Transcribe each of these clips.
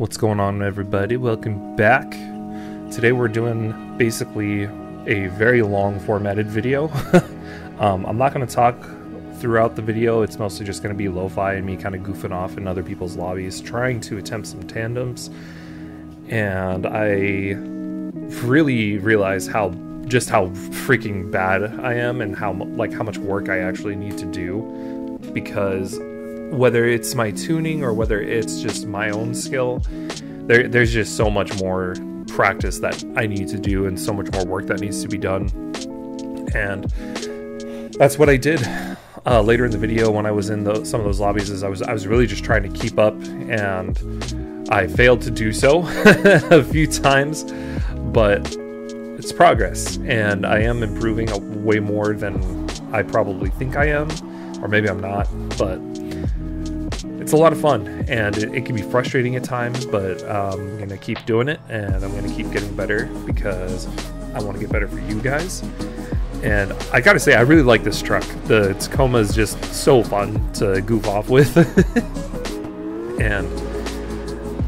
What's going on, everybody? Welcome back. Today we're doing basically a very long formatted video. um, I'm not going to talk throughout the video, it's mostly just going to be lo fi and me kind of goofing off in other people's lobbies, trying to attempt some tandems. And I really realize how just how freaking bad I am and how like how much work I actually need to do because whether it's my tuning or whether it's just my own skill, there, there's just so much more practice that I need to do and so much more work that needs to be done. And that's what I did uh, later in the video when I was in the, some of those lobbies. Is I was I was really just trying to keep up, and I failed to do so a few times, but it's progress, and I am improving way more than I probably think I am, or maybe I'm not, but it's a lot of fun and it, it, can be frustrating at times, but um, I'm going to keep doing it and I'm going to keep getting better because I want to get better for you guys. And I gotta say, I really like this truck. The Tacoma is just so fun to goof off with. and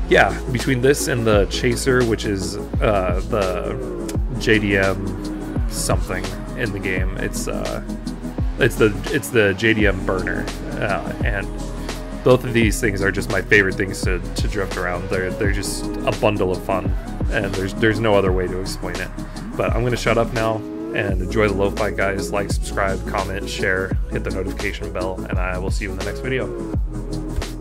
yeah, between this and the Chaser, which is uh, the JDM something in the game, it's uh, it's the it's the JDM burner, uh, and both of these things are just my favorite things to, to drift around. They're they're just a bundle of fun, and there's there's no other way to explain it. But I'm gonna shut up now and enjoy the lo-fi guys. Like, subscribe, comment, share, hit the notification bell, and I will see you in the next video.